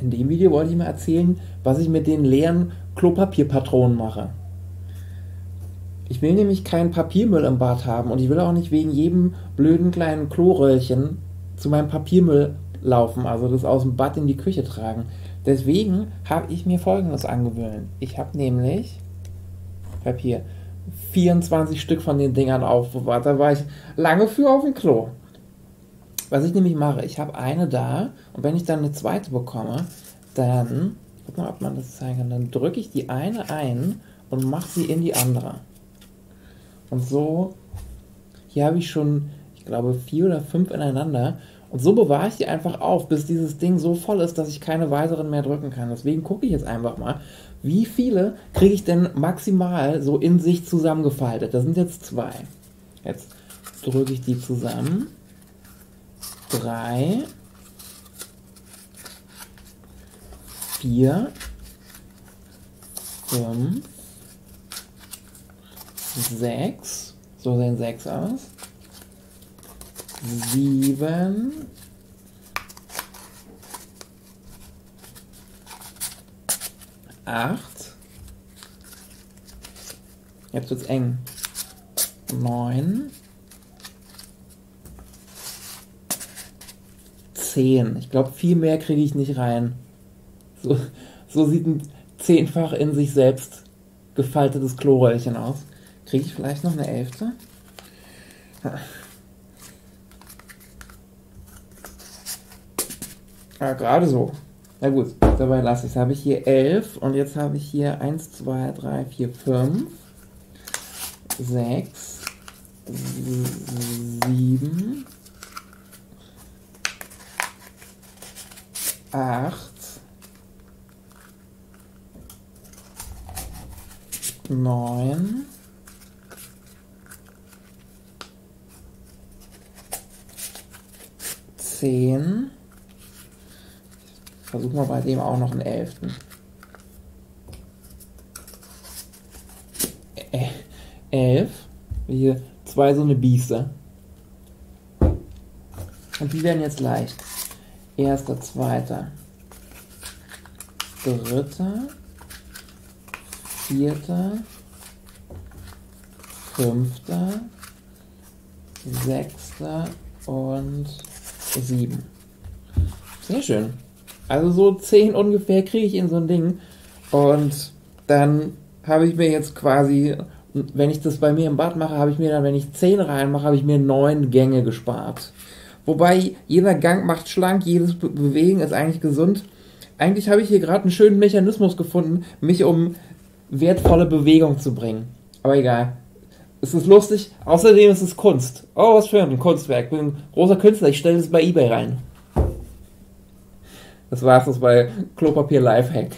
In dem Video wollte ich mal erzählen, was ich mit den leeren Klopapierpatronen mache. Ich will nämlich keinen Papiermüll im Bad haben und ich will auch nicht wegen jedem blöden kleinen Kloröllchen zu meinem Papiermüll laufen, also das aus dem Bad in die Küche tragen. Deswegen habe ich mir folgendes angewöhnt. Ich habe nämlich, hier 24 Stück von den Dingern aufbewahrt. Da war ich lange für auf dem Klo. Was ich nämlich mache, ich habe eine da und wenn ich dann eine zweite bekomme, dann, guck mal, ob man das zeigen kann, dann drücke ich die eine ein und mache sie in die andere. Und so, hier habe ich schon, ich glaube, vier oder fünf ineinander. Und so bewahre ich die einfach auf, bis dieses Ding so voll ist, dass ich keine weiteren mehr drücken kann. Deswegen gucke ich jetzt einfach mal, wie viele kriege ich denn maximal so in sich zusammengefaltet. Das sind jetzt zwei. Jetzt drücke ich die zusammen. Drei. Vier. Fünf sechs. So sehen sechs aus. Sieben. Acht. Jetzt wird's eng. Neun. Zehn. Ich glaube, viel mehr kriege ich nicht rein. So, so sieht ein zehnfach in sich selbst gefaltetes Kloröllchen aus. Kriege ich vielleicht noch eine Elfte? Ja, gerade so. Na gut, dabei lasse ich es. Habe ich hier 11 und jetzt habe ich hier 1, 2, 3, 4, 5, 6, 7, 8, 9, zehn. Versuchen wir bei dem auch noch einen elften. Äh, elf. Hier zwei so eine Biester. Und die werden jetzt leicht. Erster, zweiter, dritter, vierter, fünfter, sechster und 7. Sehr schön. Also so 10 ungefähr kriege ich in so ein Ding. Und dann habe ich mir jetzt quasi, wenn ich das bei mir im Bad mache, habe ich mir dann, wenn ich 10 reinmache, habe ich mir 9 Gänge gespart. Wobei jeder Gang macht schlank, jedes Bewegen ist eigentlich gesund. Eigentlich habe ich hier gerade einen schönen Mechanismus gefunden, mich um wertvolle Bewegung zu bringen. Aber egal. Es ist lustig. Außerdem ist es Kunst. Oh, was für ein Kunstwerk. Ich bin ein großer Künstler. Ich stelle es bei eBay rein. Das war's das bei Klopapier Lifehack.